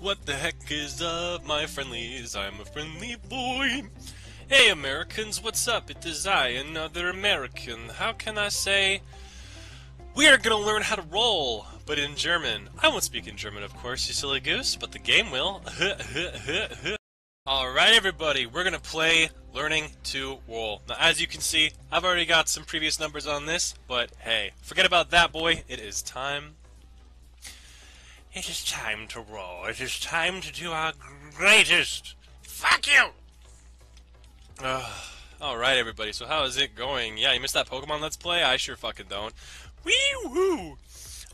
What the heck is up, my friendlies? I'm a friendly boy. Hey, Americans, what's up? It is I, another American. How can I say? We are gonna learn how to roll, but in German. I won't speak in German, of course, you silly goose, but the game will. Alright, everybody, we're gonna play Learning to Roll. Now, as you can see, I've already got some previous numbers on this, but hey, forget about that, boy. It is time it is time to roll. It is time to do our greatest. Fuck you! Alright, everybody, so how is it going? Yeah, you missed that Pokemon Let's Play? I sure fucking don't. Wee woo!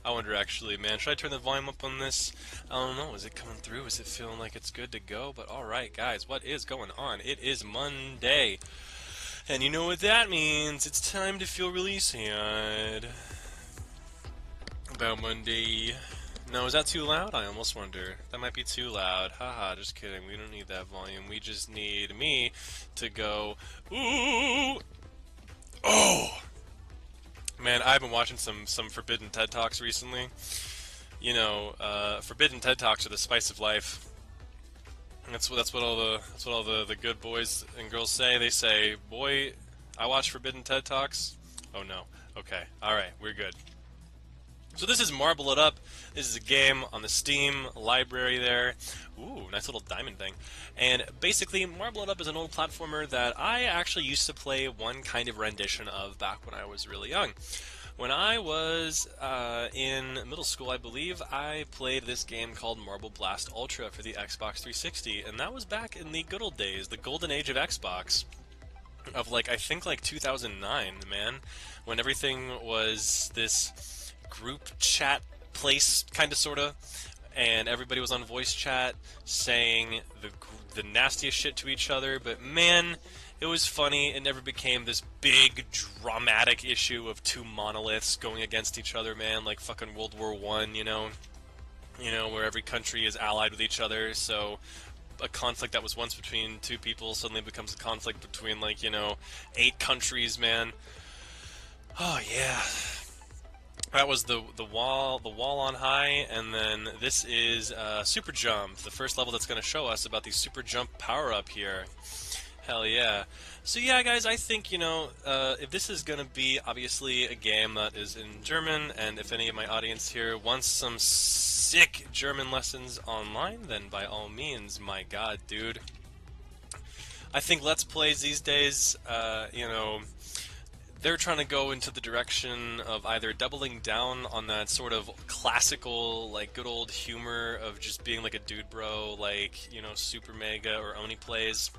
I wonder actually, man, should I turn the volume up on this? I don't know, is it coming through? Is it feeling like it's good to go? But alright, guys, what is going on? It is Monday. And you know what that means? It's time to feel really sad. About Monday. No, is that too loud? I almost wonder. That might be too loud. Haha, just kidding. We don't need that volume. We just need me to go, ooh! Oh! Man, I've been watching some, some Forbidden TED Talks recently. You know, uh, Forbidden TED Talks are the spice of life. That's what that's what all the that's what all the, the good boys and girls say. They say, "Boy, I watch Forbidden TED Talks." Oh no. Okay. All right. We're good. So this is Marble It Up. This is a game on the Steam library there. Ooh, nice little diamond thing. And basically, Marble It Up is an old platformer that I actually used to play one kind of rendition of back when I was really young. When I was uh, in middle school, I believe, I played this game called Marble Blast Ultra for the Xbox 360, and that was back in the good old days, the golden age of Xbox of like I think like 2009, man, when everything was this group chat place, kind of, sort of, and everybody was on voice chat saying the the nastiest shit to each other. But man, it was funny. It never became this big dramatic issue of two monoliths going against each other, man, like fucking World War One, you know. You know, where every country is allied with each other, so a conflict that was once between two people suddenly becomes a conflict between like you know eight countries man oh yeah that was the the wall the wall on high, and then this is uh, super jump, the first level that's going to show us about the super jump power up here. Hell yeah! So yeah, guys, I think you know uh, if this is going to be obviously a game that is in German, and if any of my audience here wants some sick German lessons online, then by all means, my god, dude. I think Let's Plays these days, uh, you know they're trying to go into the direction of either doubling down on that sort of classical, like good old humor of just being like a dude bro, like you know Super Mega or Oney plays,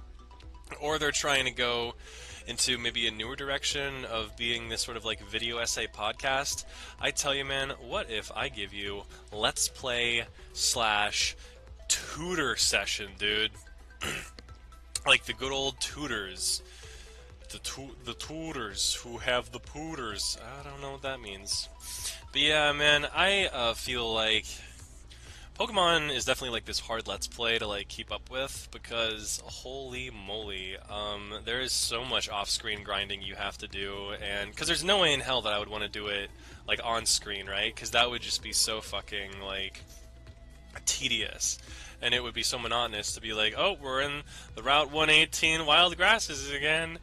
or they're trying to go into maybe a newer direction of being this sort of like video essay podcast. I tell you, man, what if I give you Let's Play slash tutor session, dude? like the good old tutors the tu- the tutors who have the pooters. I don't know what that means. But yeah, man, I uh, feel like Pokemon is definitely like this hard let's play to like keep up with because holy moly, um, there is so much off-screen grinding you have to do, and because there's no way in hell that I would want to do it like on screen, right? Because that would just be so fucking like tedious and it would be so monotonous to be like, oh, we're in the Route 118 Wild Grasses again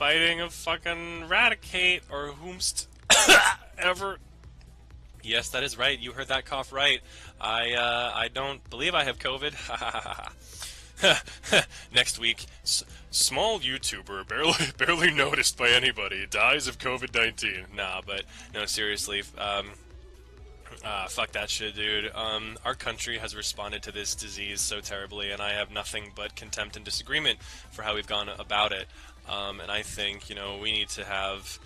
fighting a fucking Raticate or whomst ever. Yes, that is right. You heard that cough right. I uh, I don't believe I have COVID. Next week, s- small YouTuber barely barely noticed by anybody dies of COVID nineteen. Nah, but no, seriously. Um, uh, fuck that shit, dude. Um, our country has responded to this disease so terribly, and I have nothing but contempt and disagreement for how we've gone about it. Um, and I think you know we need to have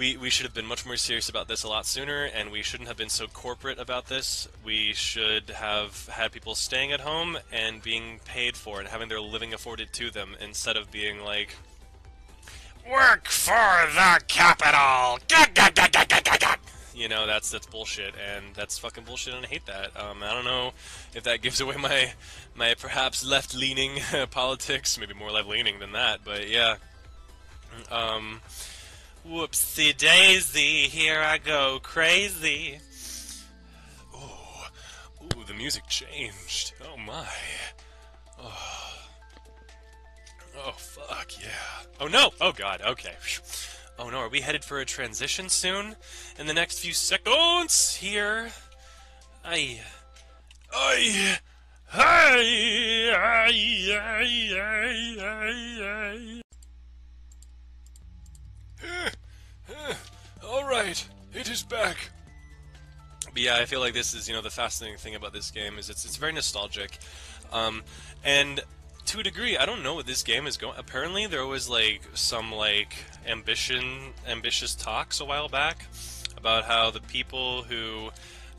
we, we should have been much more serious about this a lot sooner, and we shouldn't have been so corporate about this. We should have had people staying at home and being paid for and having their living afforded to them, instead of being like, "Work for the capital." You know, that's that's bullshit, and that's fucking bullshit, and I hate that. Um, I don't know if that gives away my my perhaps left-leaning politics, maybe more left-leaning than that, but yeah. Um, whoopsie daisy, here I go crazy. Ooh, ooh, the music changed. Oh my. Oh. Oh fuck yeah. Oh no! Oh god, okay. Oh no, are we headed for a transition soon? In the next few seconds here. I I I I I I All right, it is back. But yeah, I feel like this is, you know, the fascinating thing about this game is it's it's very nostalgic. Um, and to a degree, I don't know what this game is going. Apparently, there was like some like ambition, ambitious talks a while back about how the people who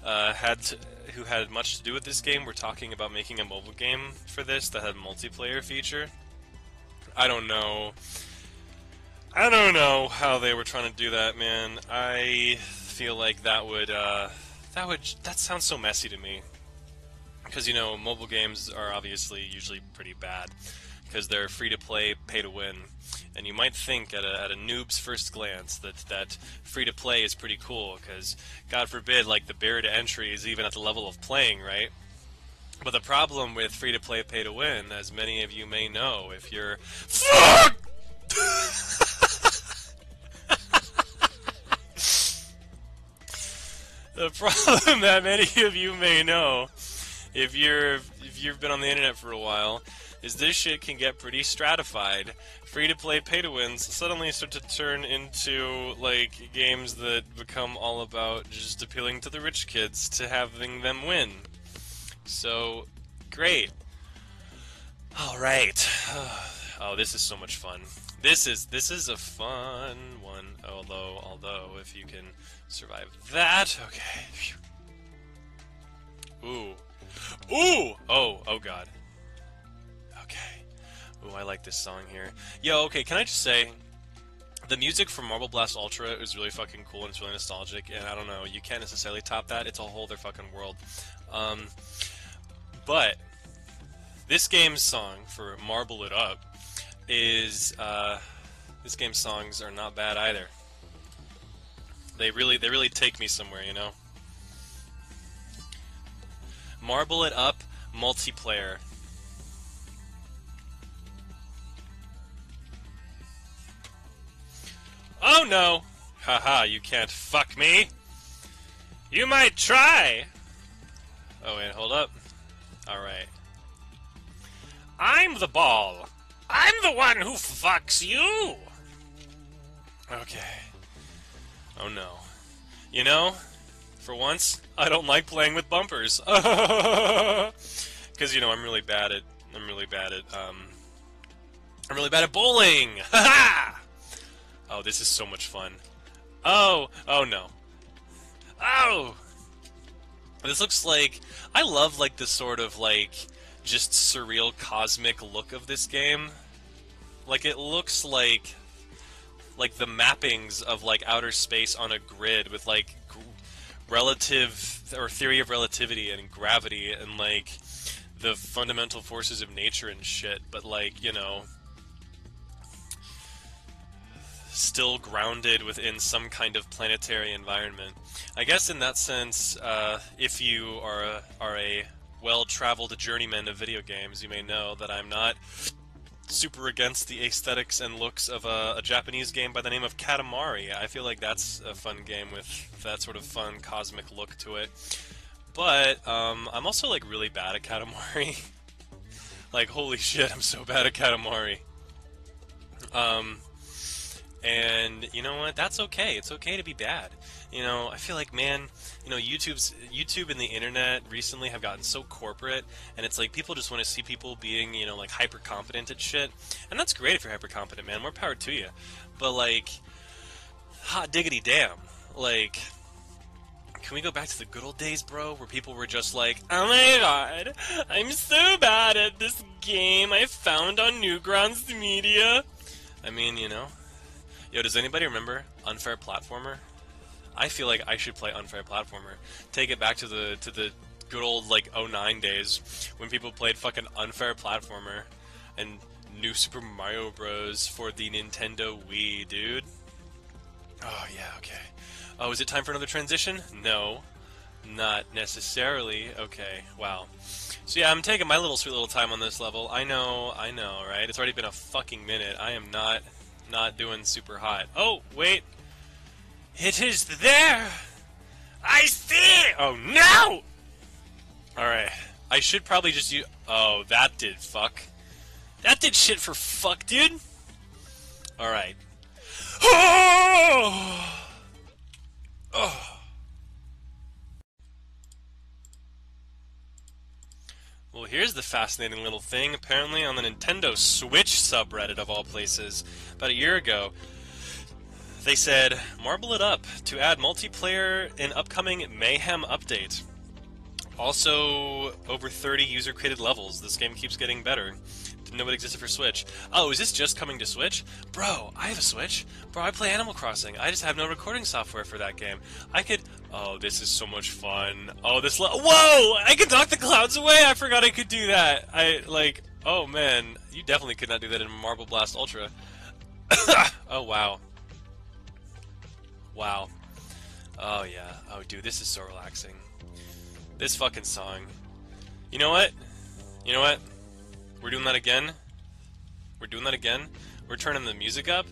uh, had to, who had much to do with this game were talking about making a mobile game for this that had multiplayer feature. I don't know. I don't know how they were trying to do that, man. I feel like that would uh, that would that sounds so messy to me because you know mobile games are obviously usually pretty bad because they're free to play, pay to win, and you might think at a, at a noob's first glance that that free to play is pretty cool because God forbid like the barrier to entry is even at the level of playing, right? But the problem with free to play, pay to win, as many of you may know, if you're fuck. the problem that many of you may know if you're if you've been on the internet for a while, is this shit can get pretty stratified. Free to play pay to wins suddenly start to turn into like games that become all about just appealing to the rich kids to having them win. So great. All right. Oh, this is so much fun. This is this is a fun one. Although although if you can survive that, okay. Ooh. Ooh! Oh, oh god. Okay. Ooh, I like this song here. Yo, okay, can I just say, the music from Marble Blast Ultra is really fucking cool and it's really nostalgic, and I don't know, you can't necessarily top that. It's a whole other fucking world. Um, but, this game's song for Marble It Up is, uh, this game's songs are not bad either. They really, they really take me somewhere, you know? Marble It Up multiplayer. Oh no! Haha, you can't fuck me! You might try! Oh wait, hold up. Alright. I'm the ball! I'm the one who fucks you! Okay. Oh no. You know, for once, I don't like playing with bumpers. Because, you know, I'm really bad at, I'm really bad at, um, I'm really bad at bowling! Oh, this is so much fun. Oh, oh no. Oh! This looks like, I love, like, the sort of, like, just surreal cosmic look of this game. Like, it looks like, like the mappings of, like, outer space on a grid with, like, relative or theory of relativity and gravity and like the fundamental forces of nature and shit, but like, you know, still grounded within some kind of planetary environment. I guess in that sense, uh, if you are a, are a well-traveled journeyman of video games, you may know that I'm not super against the aesthetics and looks of a, a, Japanese game by the name of Katamari. I feel like that's a fun game with that sort of fun cosmic look to it. But um, I'm also like really bad at Katamari. like holy shit, I'm so bad at Katamari. Um, and you know what? That's okay. It's okay to be bad. You know, I feel like man, you know, YouTube's YouTube and the internet recently have gotten so corporate, and it's like people just want to see people being, you know, like hyper confident at shit, and that's great if you're hyper confident, man. More power to you. But like, hot diggity damn, like. Can we go back to the good old days, bro, where people were just like, "Oh my god, I'm so bad at this game I found on Newgrounds Media." I mean, you know, Yo, does anybody remember Unfair Platformer? I feel like I should play Unfair Platformer. Take it back to the to the good old like 09 days when people played fucking Unfair Platformer and New Super Mario Bros. for the Nintendo Wii, dude. Oh yeah, okay. Oh, is it time for another transition? No. Not necessarily. Okay, wow. So yeah, I'm taking my little sweet little time on this level. I know, I know, right? It's already been a fucking minute. I am not not doing super hot. Oh, wait. It is there! I see! Oh, no! Alright. I should probably just use... Oh, that did fuck. That did shit for fuck, dude. Alright. Oh! Oh! Well, here's the fascinating little thing. Apparently, on the Nintendo Switch subreddit of all places, about a year ago, they said, Marble it up to add multiplayer in upcoming Mayhem update. Also, over 30 user created levels. This game keeps getting better. Didn't know it existed for Switch. Oh, is this just coming to Switch? Bro, I have a Switch. Bro, I play Animal Crossing. I just have no recording software for that game. I could. Oh, this is so much fun. Oh, this. Whoa! I could knock the clouds away. I forgot I could do that. I like. Oh man, you definitely could not do that in Marble Blast Ultra. oh wow. Wow. Oh yeah. Oh dude, this is so relaxing. This fucking song. You know what? You know what? We're doing that again. We're doing that again. We're turning the music up,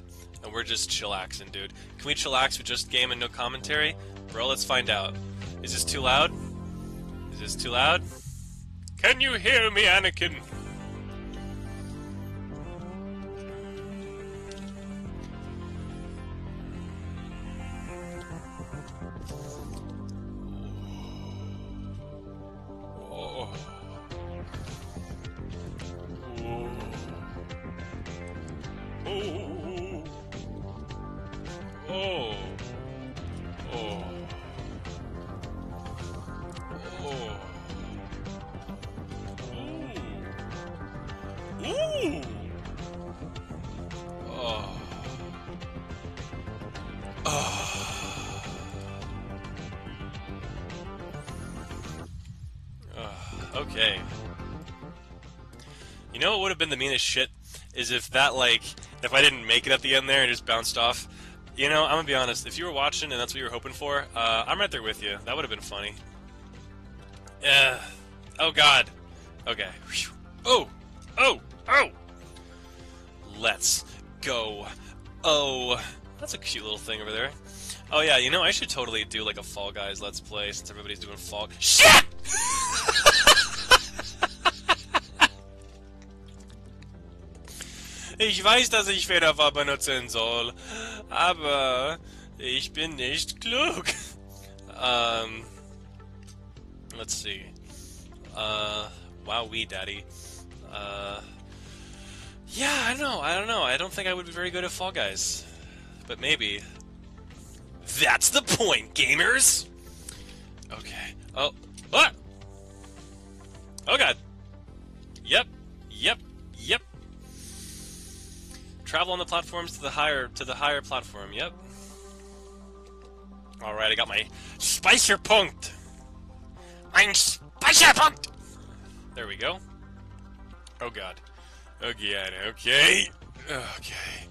and we're just chillaxing, dude. Can we chillax with just game and no commentary? Bro, let's find out. Is this too loud? Is this too loud? Can you hear me, Anakin? Okay. You know what would have been the meanest shit? Is if that, like, if I didn't make it at the end there and just bounced off. You know, I'm gonna be honest, if you were watching and that's what you were hoping for, uh, I'm right there with you. That would have been funny. Yeah. Oh god. Okay. Whew. Oh! Oh! Oh! Let's go. Oh. That's a cute little thing over there. Oh yeah, you know, I should totally do like a Fall Guys Let's Play since everybody's doing Fall... SHIT! Ich weiß, dass ich Federfarbe benutzen soll, aber ich bin nicht klug. Um, let's see. Uh, wow, we daddy. Uh, yeah, I know. I don't know. I don't think I would be very good at Fall Guys, but maybe. That's the point, gamers. Okay. Oh, what? Oh god. Yep. Yep. Yep. Travel on the platforms to the higher to the higher platform. Yep. All right, I got my Speicherpunkt. Mein Speicherpunkt. There we go. Oh god. Again. Okay. Okay.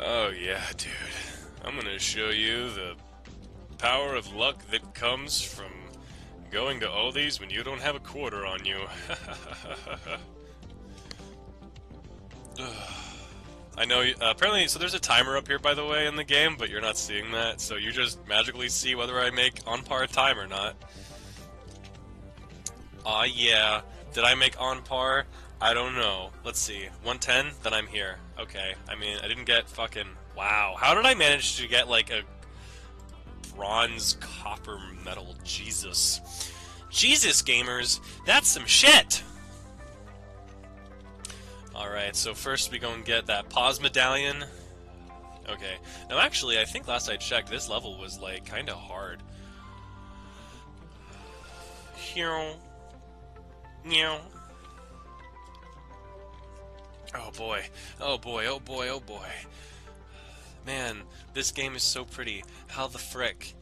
Oh yeah, dude. I'm gonna show you the power of luck that comes from going to Aldi's when you don't have a quarter on you. I know, uh, apparently, so there's a timer up here, by the way, in the game, but you're not seeing that, so you just magically see whether I make on par time or not. Aw, uh, yeah. Did I make on par? I don't know. Let's see. 110? Then I'm here. Okay. I mean, I didn't get fucking... Wow. How did I manage to get, like, a bronze, copper, medal? Jesus. Jesus, gamers! That's some shit! Alright, so first we go and get that pause medallion. Okay. Now actually, I think last I checked, this level was like kind of hard. Here. Oh boy. Oh boy, oh boy, oh boy. Man, this game is so pretty. How the frick?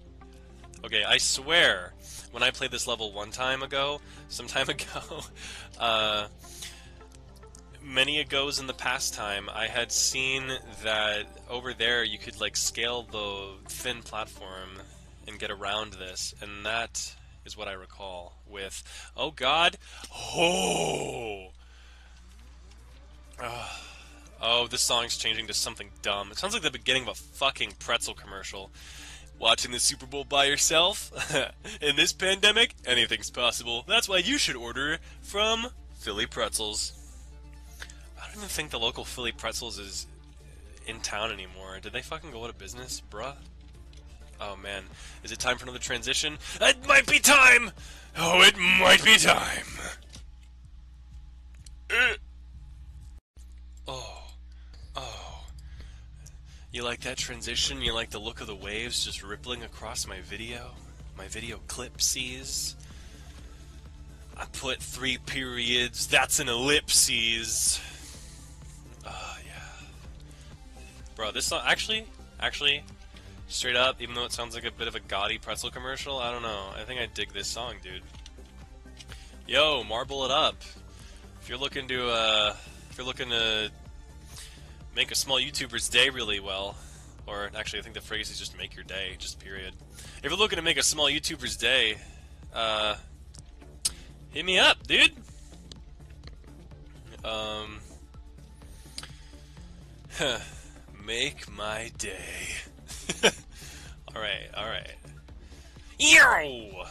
Okay, I swear, when I played this level one time ago, some time ago, uh, many a goes in the past time, I had seen that over there you could like scale the thin platform and get around this, and that is what I recall with, oh god, oh, oh, this song's changing to something dumb. It sounds like the beginning of a fucking pretzel commercial. Watching the Super Bowl by yourself? In this pandemic, anything's possible. That's why you should order from Philly Pretzels. I don't even think the local Philly Pretzels is in town anymore. Did they fucking go out of business, bruh? Oh man, is it time for another transition? It might be time! Oh, it might be time! Uh. Oh. Oh. You like that transition? You like the look of the waves just rippling across my video? My video clipsies? I put three periods, that's an ellipses. Bro, this song, actually, actually, straight up, even though it sounds like a bit of a gaudy pretzel commercial, I don't know. I think I dig this song, dude. Yo, marble it up. If you're looking to, uh, if you're looking to make a small YouTuber's day really well, or actually, I think the phrase is just make your day, just period. If you're looking to make a small YouTuber's day, uh, hit me up, dude. Um, make my day. alright, alright. Yo!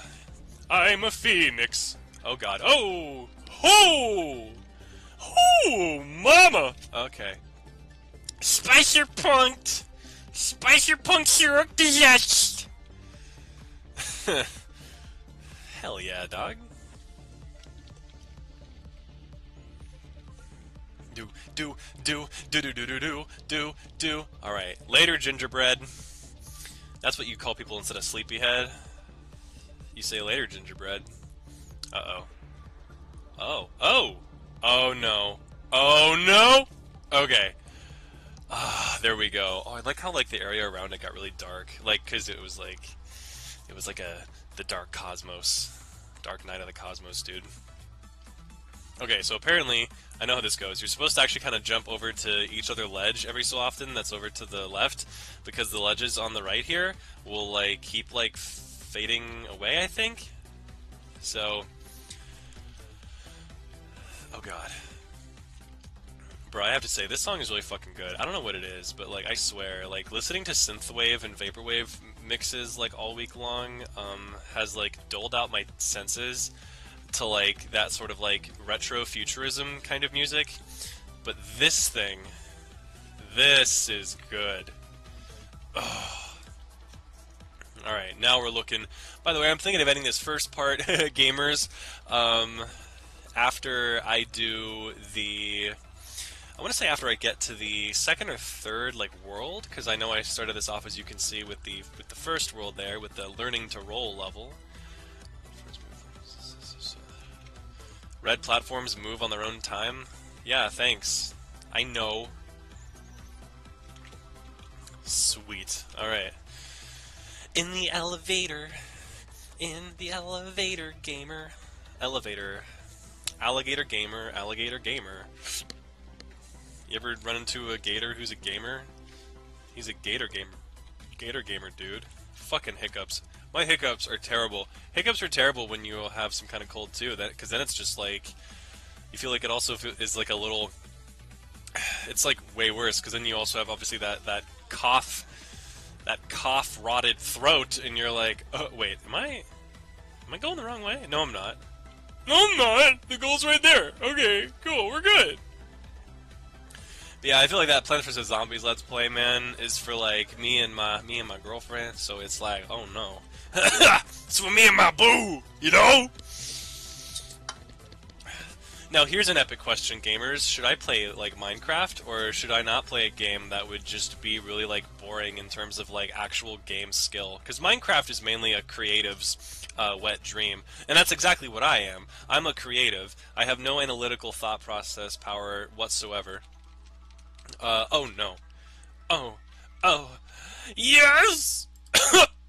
I'm a phoenix. Oh god. Oh! Oh! Oh, mama! Okay. Spicer Punked! Spicer Punk Syrup Yes! Hell yeah, dog. Do, do, do, do, do, do, do, do, do, do. Alright, later, gingerbread. That's what you call people instead of sleepyhead. You say later, gingerbread. Uh-oh. Oh. Oh! Oh, no. Oh, no! Okay. Ah, there we go. Oh, I like how like the area around it got really dark, like because it was like, it was like a the dark cosmos, dark night of the cosmos, dude. Okay, so apparently I know how this goes. You're supposed to actually kind of jump over to each other ledge every so often. That's over to the left, because the ledges on the right here will like keep like fading away. I think. So. Oh god. Bro, I have to say, this song is really fucking good. I don't know what it is, but like, I swear, like, listening to synthwave and vaporwave mixes like all week long um, has like doled out my senses to like that sort of like retro futurism kind of music. But this thing, this is good. Oh. All right, now we're looking. By the way, I'm thinking of ending this first part, gamers, um, after I do the I want to say after I get to the second or third like world, because I know I started this off as you can see with the with the first world there with the learning to roll level. Red platforms move on their own time. Yeah, thanks. I know. Sweet. All right. In the elevator. In the elevator, gamer. Elevator. Alligator gamer. Alligator gamer. You ever run into a gator who's a gamer? He's a gator gamer. Gator gamer, dude. Fucking hiccups. My hiccups are terrible. Hiccups are terrible when you have some kind of cold too. That because then it's just like you feel like it also is like a little. It's like way worse because then you also have obviously that that cough, that cough rotted throat, and you're like, oh wait, am I, am I going the wrong way? No, I'm not. No, I'm not. The goal's right there. Okay, cool. We're good. Yeah, I feel like that Plants vs Zombies Let's Play, man, is for like me and my me and my girlfriend. So it's like, oh no, it's for me and my boo, you know. Now here's an epic question, gamers: Should I play like Minecraft, or should I not play a game that would just be really like boring in terms of like actual game skill? Because Minecraft is mainly a creative's uh, wet dream, and that's exactly what I am. I'm a creative. I have no analytical thought process power whatsoever. Uh, oh no. Oh. Oh. Yes!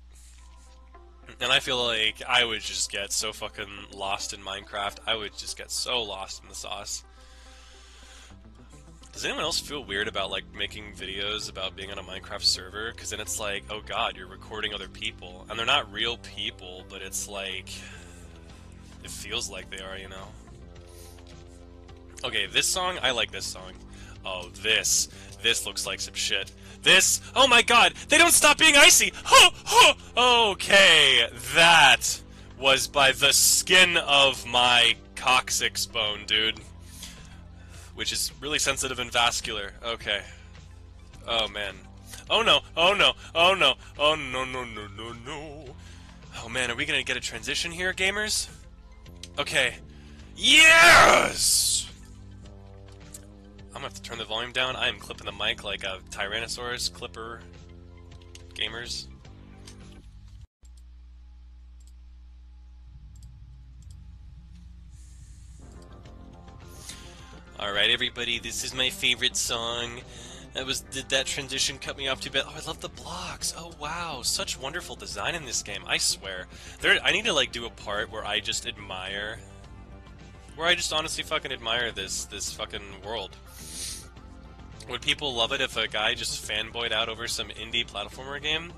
and I feel like I would just get so fucking lost in Minecraft. I would just get so lost in the sauce. Does anyone else feel weird about like making videos about being on a Minecraft server? Because then it's like, oh god, you're recording other people, and they're not real people, but it's like, it feels like they are, you know. Okay, this song, I like this song. Oh, this, this looks like some shit. This, oh my god, they don't stop being icy. Huh, huh. Okay, that was by the skin of my coccyx bone, dude which is really sensitive and vascular. Okay. Oh man. Oh no. Oh no. Oh no. Oh no no no no no. Oh man, are we gonna get a transition here, gamers? Okay. Yes! I'm gonna have to turn the volume down. I am clipping the mic like a Tyrannosaurus clipper. Gamers. Alright, everybody, this is my favorite song. That was did that transition cut me off too bad? Oh, I love the blocks. Oh wow, such wonderful design in this game. I swear, there. I need to like do a part where I just admire, where I just honestly fucking admire this this fucking world. Would people love it if a guy just fanboyed out over some indie platformer game?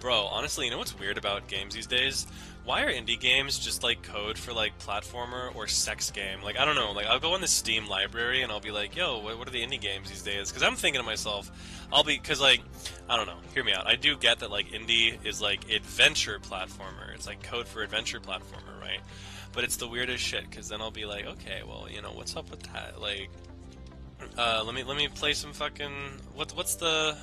Bro, honestly, you know what's weird about games these days? why are indie games just like code for like platformer or sex game? Like I don't know. Like I'll go in the Steam library and I'll be like, yo, what, are the indie games these days? Because I'm thinking to myself, I'll be because like I don't know. Hear me out. I do get that like indie is like adventure platformer. It's like code for adventure platformer, right? But it's the weirdest shit because then I'll be like, okay, well, you know, what's up with that? Like, uh, let me let me play some fucking what what's the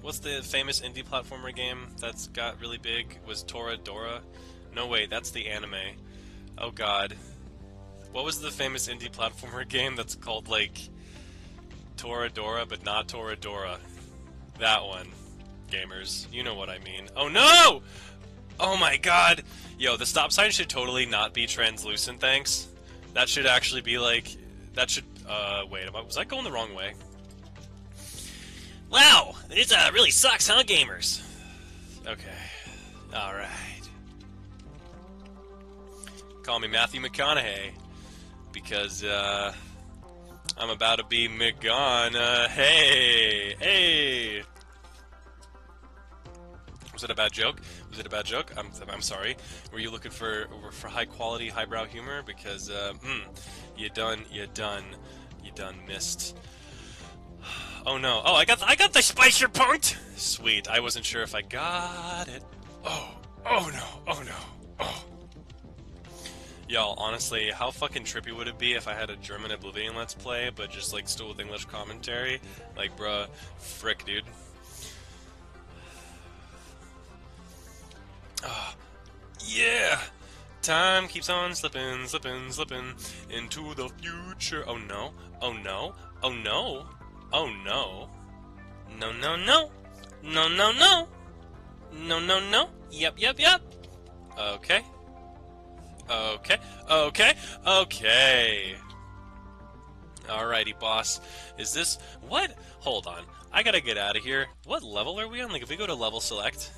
what's the famous indie platformer game that's got really big? Was Toradora? No, wait, that's the anime. Oh god. What was the famous indie platformer game that's called, like, Toradora, but not Toradora? That one. Gamers. You know what I mean. Oh no! Oh my god! Yo, the stop sign should totally not be translucent, thanks. That should actually be like... That should... Uh, wait, was I going the wrong way? Wow! This uh, really sucks, huh, gamers? Okay. Alright. Call me Matthew McConaughey because uh, I'm about to be McGon. hey, hey. Was it a bad joke? Was it a bad joke? I'm, I'm sorry. Were you looking for for high quality, highbrow humor? Because uh, mm, you done, you done, you done missed. Oh no! Oh, I got I got the spicer point. Sweet. I wasn't sure if I got it. Oh, oh no! Oh no! Oh. Y'all, honestly, how fucking trippy would it be if I had a German Oblivion Let's Play, but just, like, still with English commentary? Like, bruh, frick, dude. Oh, yeah! Time keeps on slipping, slipping, slipping into the future. Oh no, oh no, oh no, oh no. No, no, no. No, no, no. No, no, no. Yep, yep, yep. Okay. Okay, okay, okay. Alrighty, boss. Is this... What? Hold on. I gotta get out of here. What level are we on? Like, if we go to level select,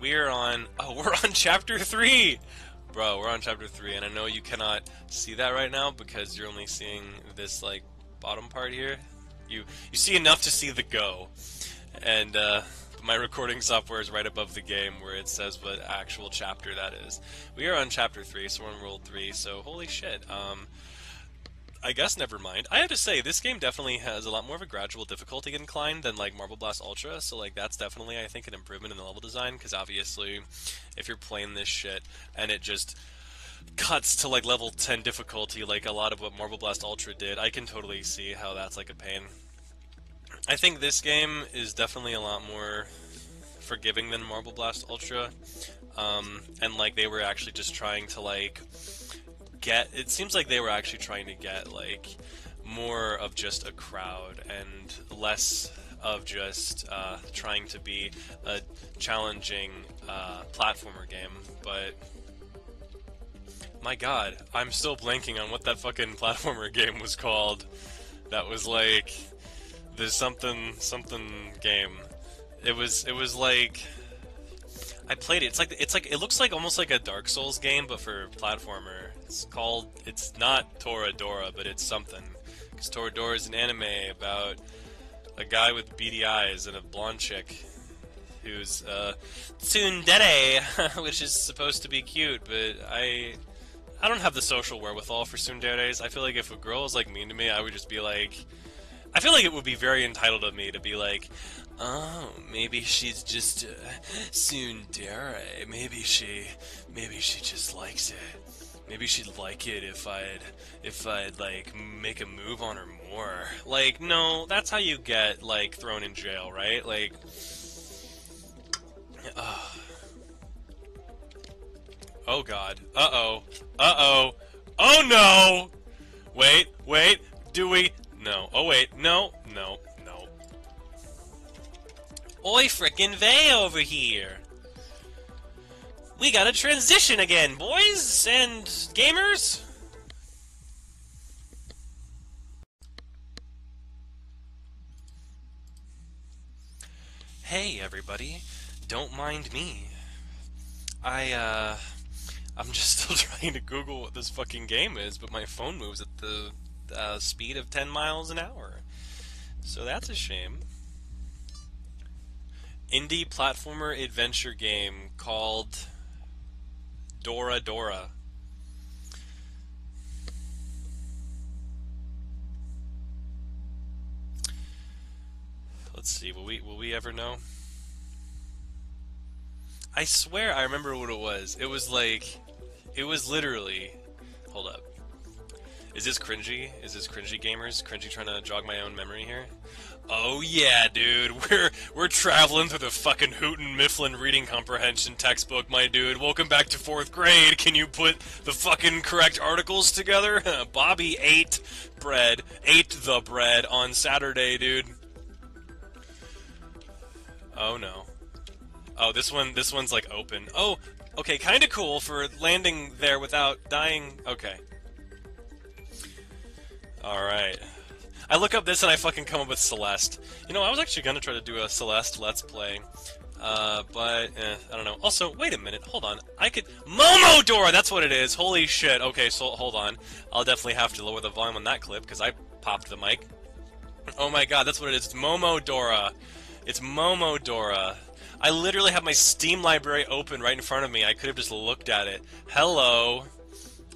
we are on... Oh, we're on chapter 3! Bro, we're on chapter 3, and I know you cannot see that right now because you're only seeing this, like, bottom part here. You, you see enough to see the go. And, uh my recording software is right above the game where it says what actual chapter that is. We are on chapter 3, so we're on world 3, so holy shit. Um, I guess never mind. I have to say, this game definitely has a lot more of a gradual difficulty incline than like Marble Blast Ultra, so like that's definitely I think an improvement in the level design because obviously, if you're playing this shit and it just cuts to like level 10 difficulty, like a lot of what Marble Blast Ultra did, I can totally see how that's like a pain. I think this game is definitely a lot more forgiving than Marble Blast Ultra. Um, and like they were actually just trying to like get it seems like they were actually trying to get like more of just a crowd and less of just uh, trying to be a challenging uh, platformer game but my god i'm still blanking on what that fucking platformer game was called that was like there's something something game. It was it was like I played it. It's like it's like it looks like almost like a Dark Souls game, but for platformer. It's called. It's not Toradora, but it's something. Because Toradora is an anime about a guy with beady eyes and a blonde chick who's uh, tsundere, which is supposed to be cute, but I I don't have the social wherewithal for tsunderes. I feel like if a girl was like mean to me, I would just be like, I feel like it would be very entitled of me to be like, oh, maybe she's just uh, tsundere. Maybe she, maybe she just likes it. Maybe she'd like it if I'd, if I'd like make a move on her more. Like, no, that's how you get like thrown in jail, right? Like, uh, oh god. Uh oh. Uh oh. Oh no! Wait, wait. Do we? No. Oh wait. No. No. No. Oi, frickin' Vay over here! We got a transition again, boys and gamers! Hey, everybody. Don't mind me. I, uh... I'm just still trying to Google what this fucking game is, but my phone moves at the uh, speed of 10 miles an hour. So that's a shame. Indie platformer adventure game called Dora Dora. Let's see, will we will we ever know? I swear I remember what it was. It was like it was literally hold up. Is this cringy? Is this cringy gamers? Cringy trying to jog my own memory here? Oh yeah, dude. We're we're traveling through the fucking Houghton Mifflin reading comprehension textbook, my dude. Welcome back to fourth grade. Can you put the fucking correct articles together? Bobby ate bread, ate the bread on Saturday, dude. Oh no. Oh, this one this one's like open. Oh, okay, kind of cool for landing there without dying. Okay. All right. I look up this and I fucking come up with Celeste. You know, I was actually gonna try to do a Celeste Let's Play. Uh, but, eh, I don't know. Also, wait a minute, hold on. I could- Momodora! That's what it is! Holy shit. Okay, so, hold on. I'll definitely have to lower the volume on that clip, because I popped the mic. Oh my god, that's what it is. It's Momodora. It's Momodora. I literally have my Steam library open right in front of me. I could have just looked at it. Hello.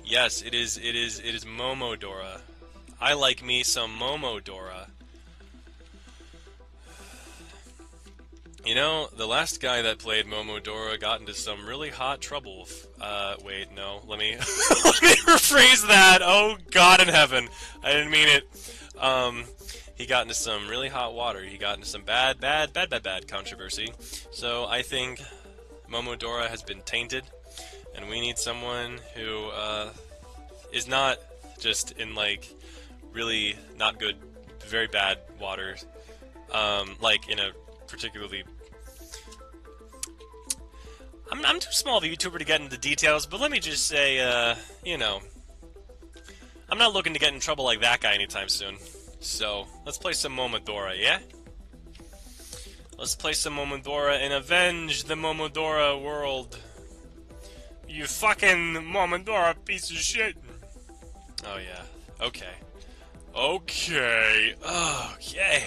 Yes, it is, it is, it is Momodora. I like me some Momodora. You know, the last guy that played Momodora got into some really hot trouble. Uh, wait, no, let me let me rephrase that. Oh God in heaven, I didn't mean it. Um, he got into some really hot water. He got into some bad, bad, bad, bad, bad controversy. So I think Momodora has been tainted, and we need someone who uh, is not just in like really not good, very bad water, um, like in a particularly. I'm, I'm too small of a YouTuber to get into details, but let me just say, uh, you know, I'm not looking to get in trouble like that guy anytime soon. So, let's play some Momodora, yeah? Let's play some Momodora and avenge the Momodora world. You fucking Momodora piece of shit. Oh yeah, okay. Okay. Okay.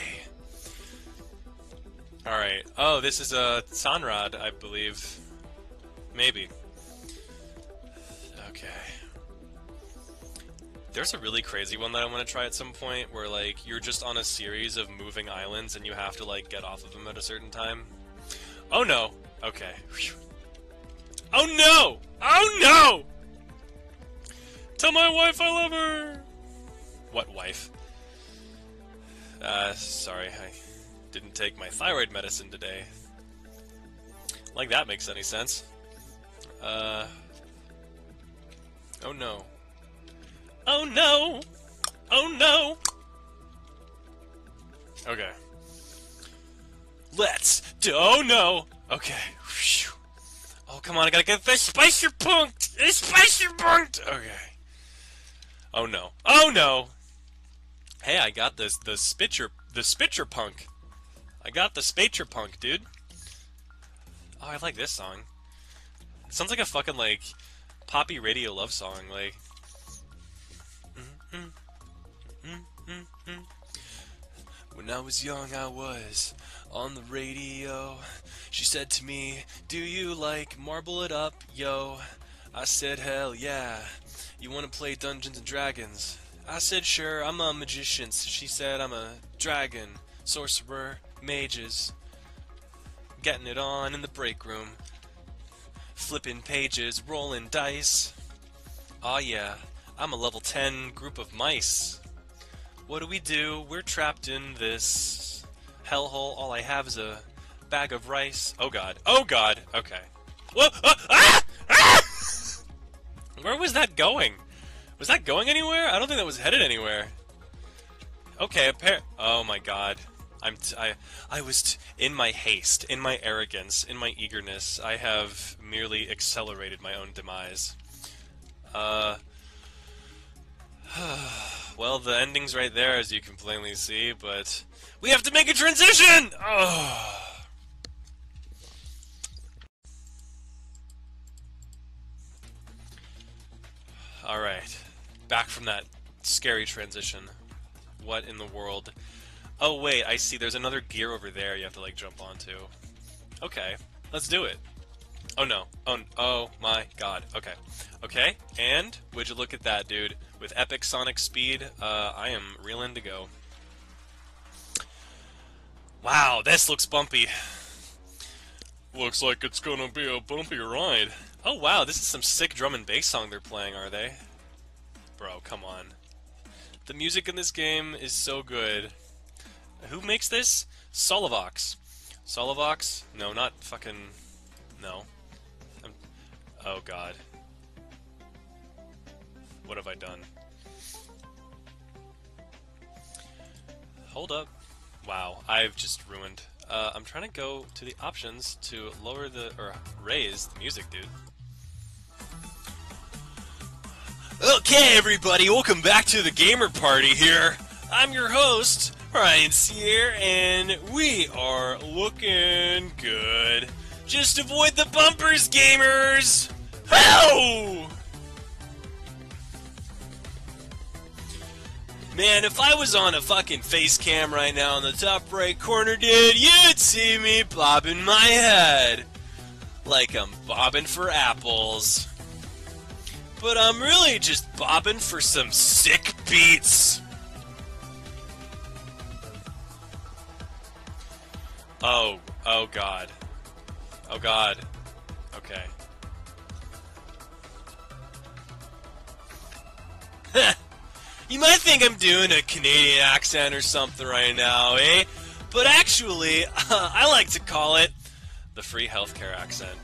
Alright. Oh, this is a Sanrad, I believe. Maybe. Okay. There's a really crazy one that I want to try at some point where, like, you're just on a series of moving islands and you have to, like, get off of them at a certain time. Oh no! Okay. Whew. Oh no! Oh no! Tell my wife I love her! What wife? Uh, sorry, I didn't take my thyroid medicine today. Like that makes any sense. Uh. Oh no. Oh no! Oh no! Okay. Let's do. Oh no! Okay. Oh come on! I gotta get the spicer punked. The spicer punked. Okay. Oh no! Oh no! Hey, I got this the Spitzer the Spitzer punk. I got the Spitzer punk, dude. Oh, I like this song. It sounds like a fucking like poppy radio love song, like. Mm -hmm, mm -hmm. When I was young, I was on the radio. She said to me, Do you like Marble It Up, yo? I said, Hell yeah. You want to play Dungeons and Dragons? I said, Sure, I'm a magician. So she said, I'm a dragon, sorcerer, mages. Getting it on in the break room. Flipping pages, rolling dice. Aw, oh, yeah, I'm a level 10 group of mice. What do we do? We're trapped in this hellhole. All I have is a bag of rice. Oh god. Oh god. Okay. Whoa! Ah! Ah! ah! Where was that going? Was that going anywhere? I don't think that was headed anywhere. Okay, appar- Oh my god. I'm t- I I was t- in my haste, in my arrogance, in my eagerness. I have merely accelerated my own demise. Uh. well, the ending's right there, as you can plainly see, but we have to make a transition. Oh. All right, back from that scary transition. What in the world? Oh wait, I see. There's another gear over there. You have to like jump onto. Okay, let's do it. Oh no. Oh, oh my god. Okay. Okay, and would you look at that, dude? With epic sonic speed, uh, I am reeling to go. Wow, this looks bumpy. Looks like it's gonna be a bumpy ride. Oh wow, this is some sick drum and bass song they're playing, are they? Bro, come on. The music in this game is so good. Who makes this? Solovox. Solovox? No, not fucking... No. I'm... Oh god. What have I done? Hold up. Wow, I've just ruined. Uh, I'm trying to go to the options to lower the, or raise the music, dude. Okay, everybody, welcome back to the Gamer Party here. I'm your host, Ryan Cier, and we are looking good. Just avoid the bumpers, gamers! How? Man, if I was on a fucking face cam right now in the top right corner, dude, you'd see me bobbing my head. Like I'm bobbing for apples. But I'm really just bobbing for some sick beats. Oh, oh god. Oh god. Okay. You might think I'm doing a Canadian accent or something right now, eh? But actually, uh, I like to call it the free healthcare accent.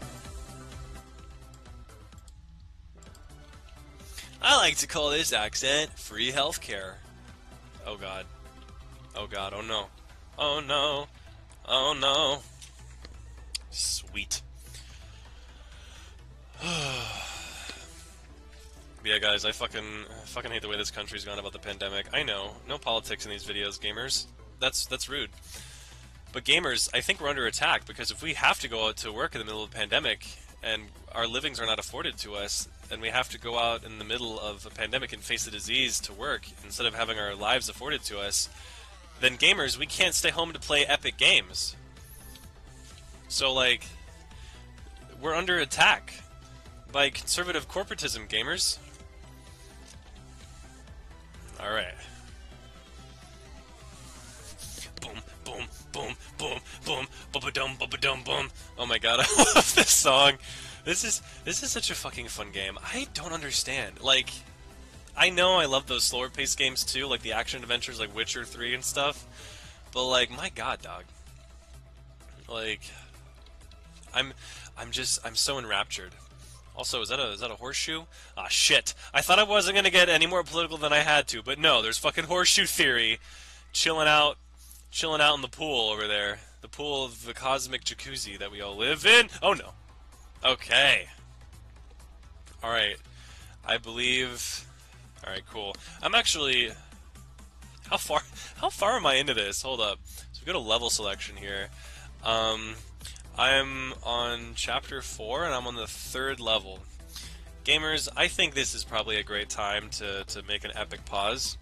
I like to call this accent free healthcare. Oh god. Oh god, oh no. Oh no. Oh no. Sweet. yeah, guys, I fucking fucking hate the way this country's gone about the pandemic. I know, no politics in these videos, gamers. That's that's rude. But gamers, I think we're under attack because if we have to go out to work in the middle of a pandemic and our livings are not afforded to us, and we have to go out in the middle of a pandemic and face a disease to work instead of having our lives afforded to us, then gamers, we can't stay home to play epic games. So like, we're under attack by conservative corporatism, gamers. All right. Boom, boom, boom, boom, boom, boom, dum, boom, dum, boom. Oh my god, I love this song. This is this is such a fucking fun game. I don't understand. Like, I know I love those slower paced games too, like the action adventures like Witcher 3 and stuff. But like, my god, dog. Like, I'm I'm just I'm so enraptured. Also, is that a is that a horseshoe? Ah, shit. I thought I wasn't gonna get any more political than I had to, but no, there's fucking horseshoe theory, chilling out, chilling out in the pool over there, the pool of the cosmic jacuzzi that we all live in. Oh no. Okay. All right. I believe. All right, cool. I'm actually. How far? How far am I into this? Hold up. So we go to level selection here. Um, I'm on chapter 4 and I'm on the third level. Gamers, I think this is probably a great time to, to make an epic pause.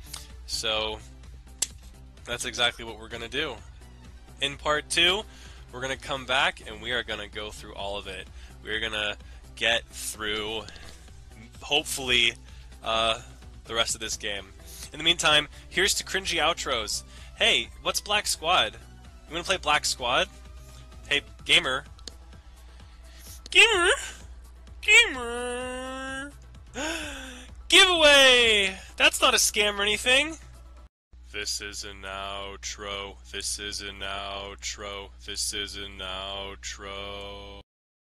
So, that's exactly what we're gonna do. In part two, we're gonna come back and we are gonna go through all of it. We're gonna get through, hopefully, uh, the rest of this game. In the meantime, here's to cringy outros. Hey, what's Black Squad? You wanna play Black Squad? Hey, gamer. Gamer! Gamer! Giveaway! That's not a scam or anything. This is an outro. This is an outro. This is an outro.